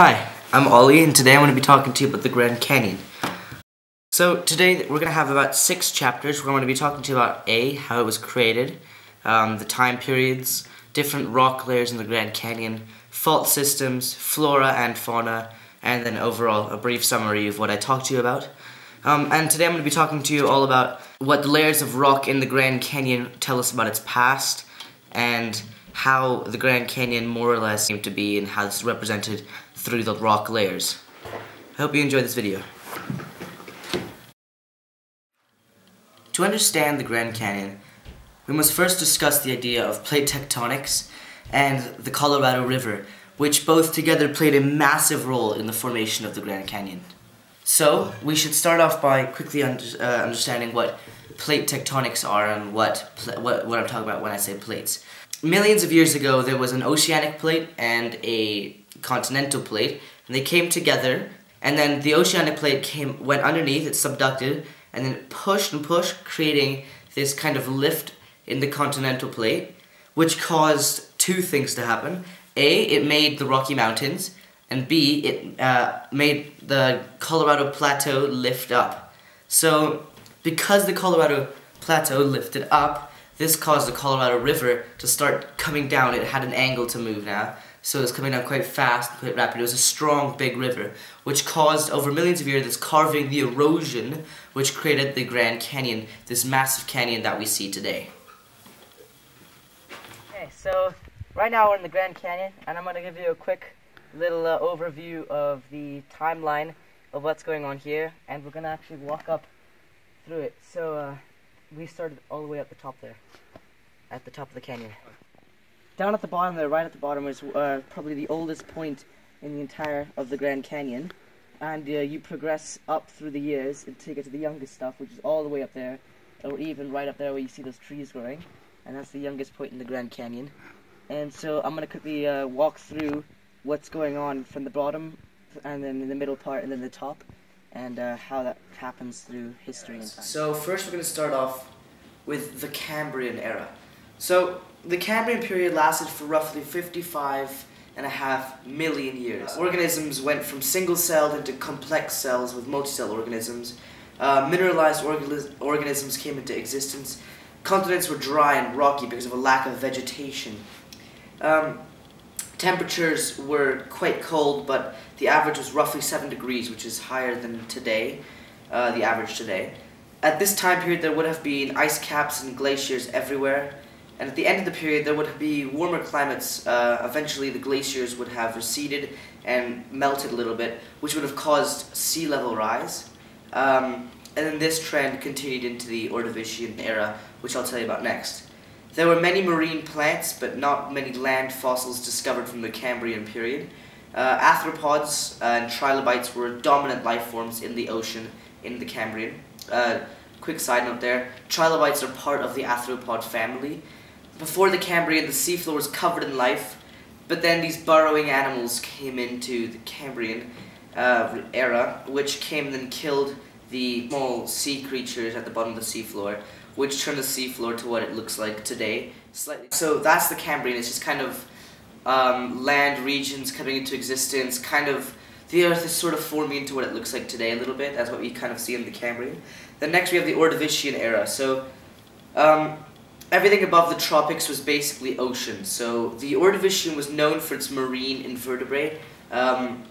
Hi, I'm Ollie, and today I'm going to be talking to you about the Grand Canyon. So, today we're going to have about six chapters. We're going to be talking to you about A, how it was created, um, the time periods, different rock layers in the Grand Canyon, fault systems, flora and fauna, and then overall a brief summary of what I talked to you about. Um, and today I'm going to be talking to you all about what the layers of rock in the Grand Canyon tell us about its past, and how the Grand Canyon more or less came to be and how it's represented through the rock layers. I hope you enjoy this video. To understand the Grand Canyon, we must first discuss the idea of plate tectonics and the Colorado River, which both together played a massive role in the formation of the Grand Canyon. So, we should start off by quickly uh, understanding what plate tectonics are and what, what, what I'm talking about when I say plates millions of years ago, there was an oceanic plate and a continental plate, and they came together. And then the oceanic plate came went underneath, it subducted, and then pushed and pushed, creating this kind of lift in the continental plate, which caused two things to happen. A, it made the Rocky Mountains, and B, it uh, made the Colorado Plateau lift up. So, because the Colorado Plateau lifted up, this caused the Colorado River to start coming down. It had an angle to move now, so it was coming down quite fast, quite rapid. It was a strong, big river, which caused over millions of years this carving, the erosion, which created the Grand Canyon, this massive canyon that we see today. Okay, so right now we're in the Grand Canyon, and I'm going to give you a quick little uh, overview of the timeline of what's going on here, and we're going to actually walk up through it. So, uh, we started all the way at the top there, at the top of the canyon. Down at the bottom there, right at the bottom, is uh, probably the oldest point in the entire of the Grand Canyon. And uh, you progress up through the years until you get to the youngest stuff, which is all the way up there, or even right up there where you see those trees growing. And that's the youngest point in the Grand Canyon. And so I'm going to quickly uh, walk through what's going on from the bottom, and then in the middle part, and then the top and uh, how that happens through history and time. So first we're going to start off with the Cambrian era. So the Cambrian period lasted for roughly 55 and a half million years. Organisms went from single-celled into complex cells with multicell organisms. Uh, mineralized organisms came into existence. Continents were dry and rocky because of a lack of vegetation. Um, temperatures were quite cold, but the average was roughly 7 degrees, which is higher than today, uh, the average today. At this time period, there would have been ice caps and glaciers everywhere, and at the end of the period, there would be warmer climates. Uh, eventually, the glaciers would have receded and melted a little bit, which would have caused sea level rise. Um, and then this trend continued into the Ordovician era, which I'll tell you about next. There were many marine plants, but not many land fossils discovered from the Cambrian period. Uh, arthropods and trilobites were dominant life forms in the ocean in the Cambrian. Uh, quick side note there, trilobites are part of the arthropod family. Before the Cambrian, the seafloor was covered in life, but then these burrowing animals came into the Cambrian uh, era, which came and then killed the small sea creatures at the bottom of the seafloor which turned the seafloor to what it looks like today. Slightly. So that's the Cambrian. It's just kind of um, land regions coming into existence, kind of the Earth is sort of forming into what it looks like today a little bit. That's what we kind of see in the Cambrian. Then next we have the Ordovician era. So um, everything above the tropics was basically ocean. So the Ordovician was known for its marine invertebrate, um,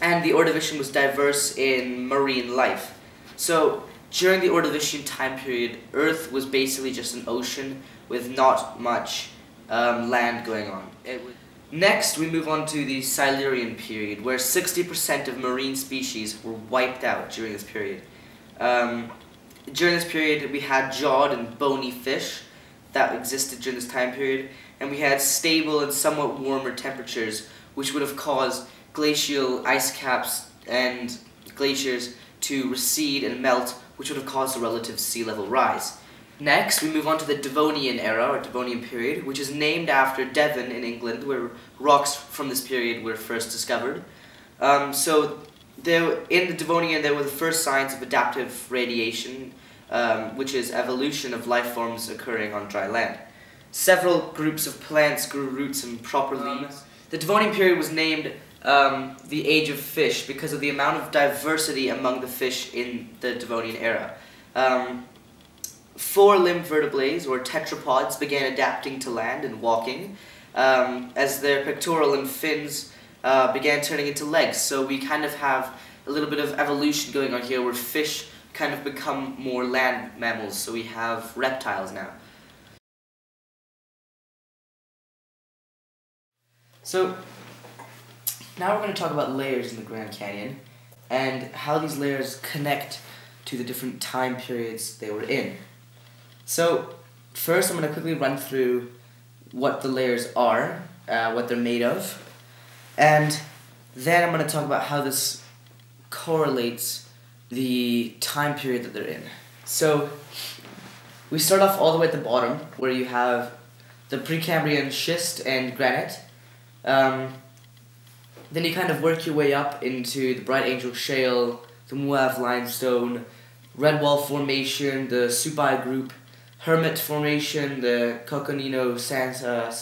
and the Ordovician was diverse in marine life. So during the Ordovician time period, Earth was basically just an ocean with not much um, land going on. Next, we move on to the Silurian period, where 60% of marine species were wiped out during this period. Um, during this period, we had jawed and bony fish that existed during this time period, and we had stable and somewhat warmer temperatures, which would have caused glacial ice caps and glaciers to recede and melt which would have caused a relative sea level rise. Next, we move on to the Devonian era, or Devonian period, which is named after Devon in England, where rocks from this period were first discovered. Um, so, there, in the Devonian, there were the first signs of adaptive radiation, um, which is evolution of life forms occurring on dry land. Several groups of plants grew roots and proper leaves. The Devonian period was named um, the age of fish because of the amount of diversity among the fish in the Devonian era. Um, Four-limbed vertebrates, or tetrapods, began adapting to land and walking um, as their pectoral and fins uh, began turning into legs. So we kind of have a little bit of evolution going on here where fish kind of become more land mammals. So we have reptiles now. So now we're going to talk about layers in the Grand Canyon and how these layers connect to the different time periods they were in. So first I'm going to quickly run through what the layers are, uh, what they're made of, and then I'm going to talk about how this correlates the time period that they're in. So we start off all the way at the bottom where you have the Precambrian schist and granite. Um, then you kind of work your way up into the Bright Angel Shale, the Muav Limestone, Red Wall Formation, the Supai Group, Hermit Formation, the Coconino uh,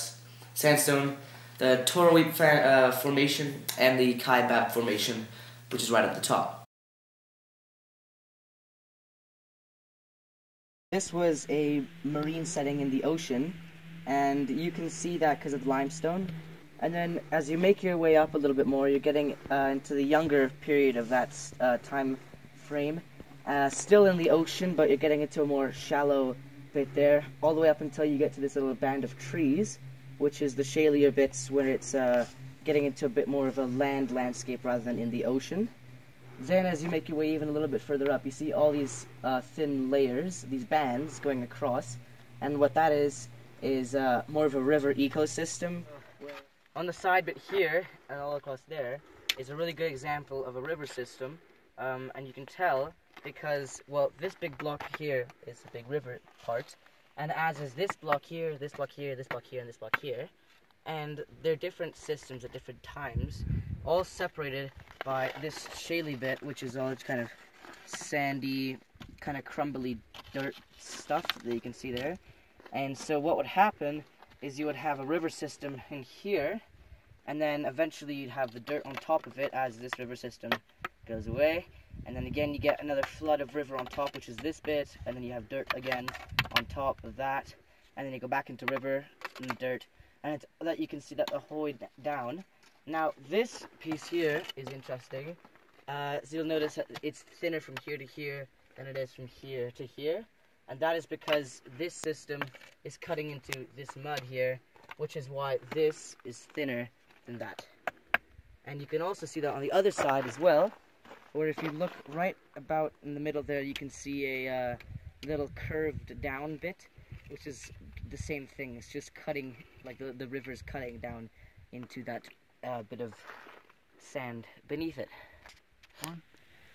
Sandstone, the Toroweap uh, Formation, and the Kaibab Formation, which is right at the top. This was a marine setting in the ocean, and you can see that because of the limestone. And then as you make your way up a little bit more, you're getting uh, into the younger period of that uh, time frame. Uh, still in the ocean, but you're getting into a more shallow bit there, all the way up until you get to this little band of trees, which is the shalier bits where it's uh, getting into a bit more of a land landscape rather than in the ocean. Then as you make your way even a little bit further up, you see all these uh, thin layers, these bands going across, and what that is, is uh, more of a river ecosystem. On the side bit here, and all across there, is a really good example of a river system, um, and you can tell because, well, this big block here is a big river part, and as is this block here, this block here, this block here, and this block here, and they're different systems at different times, all separated by this shaly bit, which is all this kind of sandy, kind of crumbly dirt stuff that you can see there. And so what would happen is you would have a river system in here, and then eventually you'd have the dirt on top of it as this river system goes away, and then again you get another flood of river on top which is this bit and then you have dirt again on top of that. And then you go back into river and dirt. And that you can see that the whole way down now this piece here is interesting. Uh, so you'll notice it's thinner from here to here than it is from here to here. And that is because this system is cutting into this mud here which is why this is thinner than that. And you can also see that on the other side as well or if you look right about in the middle there, you can see a uh, little curved down bit, which is the same thing. It's just cutting, like the, the river's cutting down into that uh, bit of sand beneath it.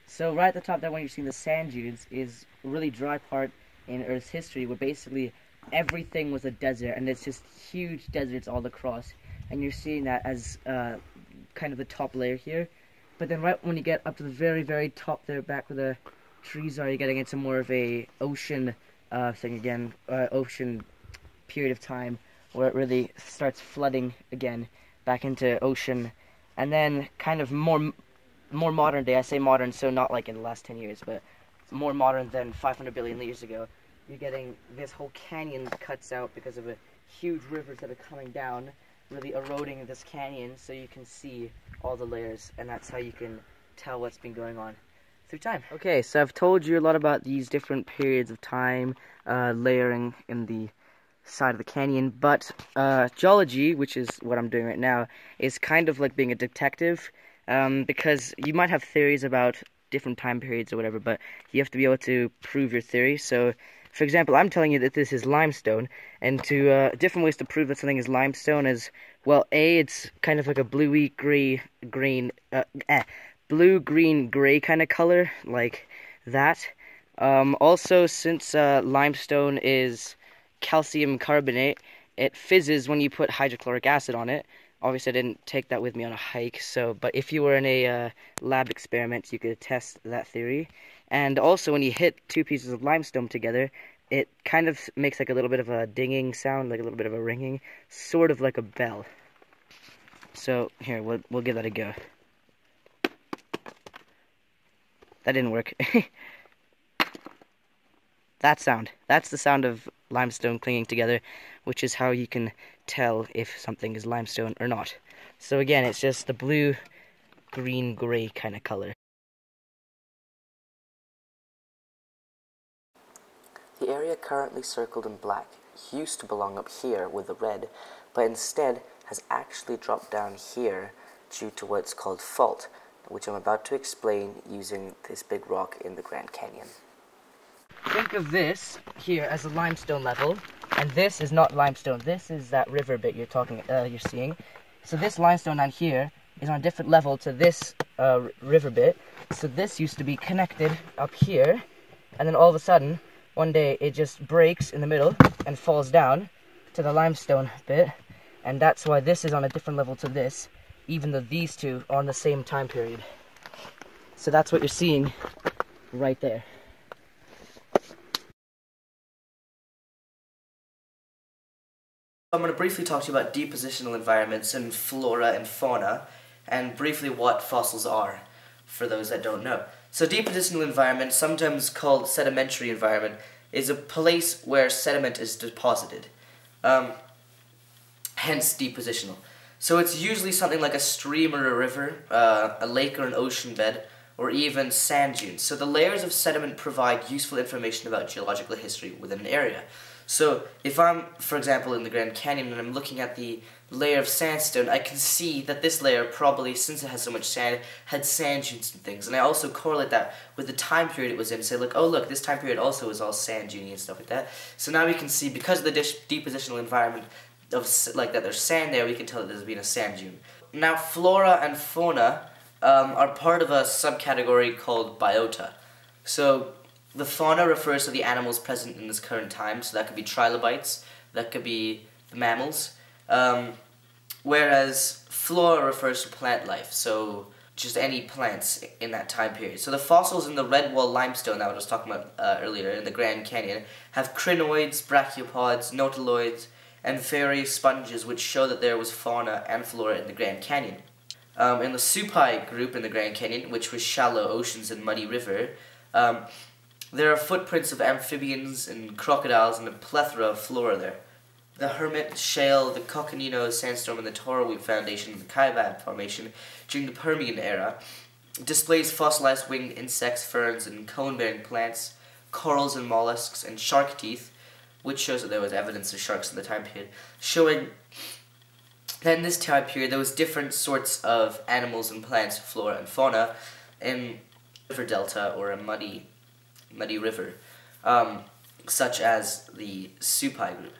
So right at the top there, when you're seeing the sand dunes, is a really dry part in Earth's history where basically everything was a desert, and it's just huge deserts all across. And you're seeing that as uh, kind of the top layer here but then right when you get up to the very, very top there, back where the trees are, you're getting into more of a ocean uh, thing again, uh, ocean period of time, where it really starts flooding again back into ocean, and then kind of more more modern day. I say modern, so not like in the last 10 years, but more modern than 500 billion years ago. You're getting this whole canyon cuts out because of a huge rivers that are coming down, really eroding this canyon so you can see all the layers and that's how you can tell what's been going on through time. Okay, so I've told you a lot about these different periods of time uh, layering in the side of the canyon, but uh, geology, which is what I'm doing right now, is kind of like being a detective um, because you might have theories about different time periods or whatever, but you have to be able to prove your theory. So for example, I'm telling you that this is limestone, and to uh, different ways to prove that something is limestone is well, a it's kind of like a bluey gray green, uh, eh, blue green gray kind of color like that. Um, also, since uh, limestone is calcium carbonate, it fizzes when you put hydrochloric acid on it. Obviously, I didn't take that with me on a hike, so but if you were in a uh, lab experiment, you could test that theory. And also, when you hit two pieces of limestone together, it kind of makes like a little bit of a dinging sound, like a little bit of a ringing, sort of like a bell. So here, we'll we'll give that a go. That didn't work. that sound. That's the sound of limestone clinging together, which is how you can tell if something is limestone or not. So again, it's just the blue, green, gray kind of color. The area currently circled in black used to belong up here with the red, but instead has actually dropped down here due to what's called fault, which I'm about to explain using this big rock in the Grand Canyon. Think of this here as a limestone level, and this is not limestone. This is that river bit you're talking, uh, you're seeing. So this limestone down here is on a different level to this uh, river bit. So this used to be connected up here, and then all of a sudden, one day it just breaks in the middle and falls down to the limestone bit, and that's why this is on a different level to this, even though these two are on the same time period. So that's what you're seeing right there. I'm going to briefly talk to you about depositional environments and flora and fauna, and briefly what fossils are, for those that don't know. So depositional environment, sometimes called sedimentary environment, is a place where sediment is deposited. Um, hence depositional. So it's usually something like a stream or a river, uh, a lake or an ocean bed, or even sand dunes. So the layers of sediment provide useful information about geological history within an area. So if I'm, for example, in the Grand Canyon and I'm looking at the layer of sandstone, I can see that this layer probably, since it has so much sand, had sand dunes and things. And I also correlate that with the time period it was in. Say, look, oh look, this time period also was all sand dune and stuff like that. So now we can see, because of the depositional environment of like that, there's sand there, we can tell that there's been a sand dune. Now, flora and fauna um, are part of a subcategory called biota. So the fauna refers to the animals present in this current time, so that could be trilobites, that could be the mammals, um, whereas flora refers to plant life, so just any plants in that time period. So the fossils in the red wall limestone that I was talking about uh, earlier in the Grand Canyon have crinoids, brachiopods, nautiloids, and various sponges which show that there was fauna and flora in the Grand Canyon. Um, in the Supai group in the Grand Canyon, which was shallow oceans and muddy river, um, there are footprints of amphibians and crocodiles and a plethora of flora there. The Hermit Shale, the Coconino Sandstone, and the Toroweap Foundation, the Kaibab Formation during the Permian era displays fossilized winged insects, ferns, and cone-bearing plants, corals and mollusks, and shark teeth, which shows that there was evidence of sharks in the time period, showing that in this time period there was different sorts of animals and plants, flora and fauna, in river delta or a muddy muddy river, um, such as the Supai group.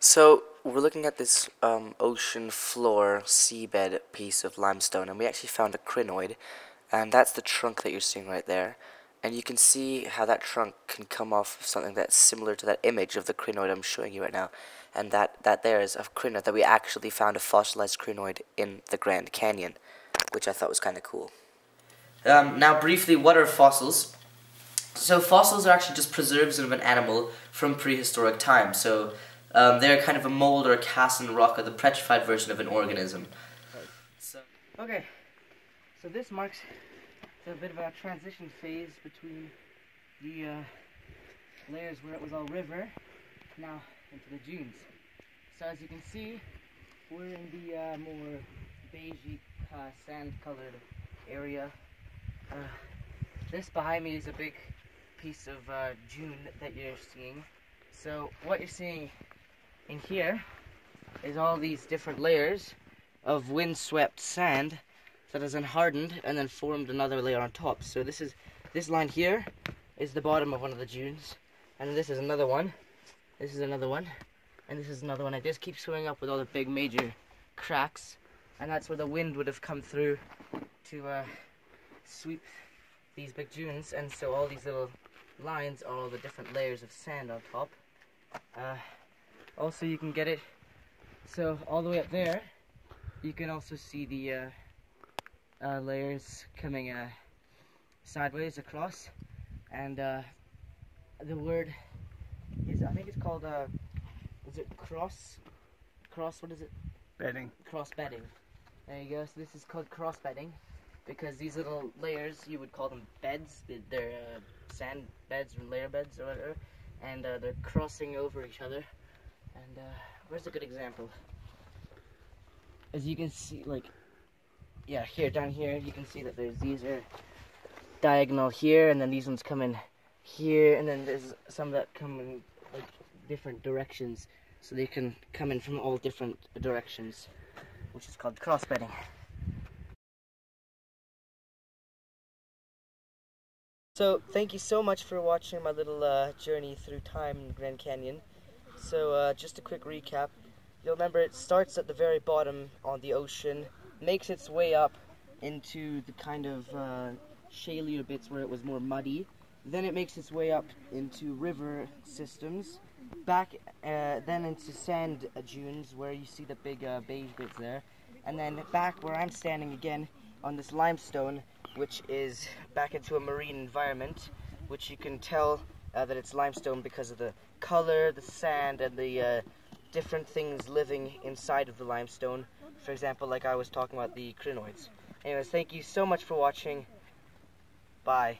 So we're looking at this um, ocean floor seabed piece of limestone, and we actually found a crinoid, and that's the trunk that you're seeing right there. And you can see how that trunk can come off of something that's similar to that image of the crinoid I'm showing you right now. And that, that there is a crinoid, that we actually found a fossilized crinoid in the Grand Canyon, which I thought was kind of cool. Um, now briefly, what are fossils? So fossils are actually just preserves of an animal from prehistoric times. So um, they're kind of a mold or a cast in rock or the petrified version of an organism. So, okay, so this marks a bit of a transition phase between the uh, layers where it was all river, now into the dunes. So as you can see, we're in the uh, more beigey uh, sand-colored area. Uh, this behind me is a big piece of uh, dune that you're seeing. So what you're seeing in here is all these different layers of windswept sand that has then hardened and then formed another layer on top. So this is this line here is the bottom of one of the dunes, and this is another one. This is another one, and this is another one. It just keeps going up with all the big major cracks, and that's where the wind would have come through to uh, sweep these big dunes, and so all these little lines are all the different layers of sand on top. Uh, also, you can get it so all the way up there. You can also see the uh, uh, layers coming uh, sideways across, and uh, the word is I think it's called uh, is it cross cross what is it Bedding. cross bedding. There you go. So this is called cross bedding because these little layers, you would call them beds. They- They're uh, sand beds or layer beds or whatever, and uh, they're crossing over each other. And uh, where's a good example? As you can see, like, yeah, here down here, you can see that there's these are diagonal here, and then these ones come in here, and then there's some that come in like different directions, so they can come in from all different directions which is called cross So thank you so much for watching my little uh, journey through time in Grand Canyon. So uh, just a quick recap. You'll remember it starts at the very bottom on the ocean, makes its way up into the kind of uh, shalier bits where it was more muddy. Then it makes its way up into river systems, back uh, then into sand dunes where you see the big uh, beige bits there, and then back where I'm standing again on this limestone, which is back into a marine environment, which you can tell uh, that it's limestone because of the color, the sand, and the uh, different things living inside of the limestone. For example, like I was talking about the crinoids. Anyways, thank you so much for watching. Bye.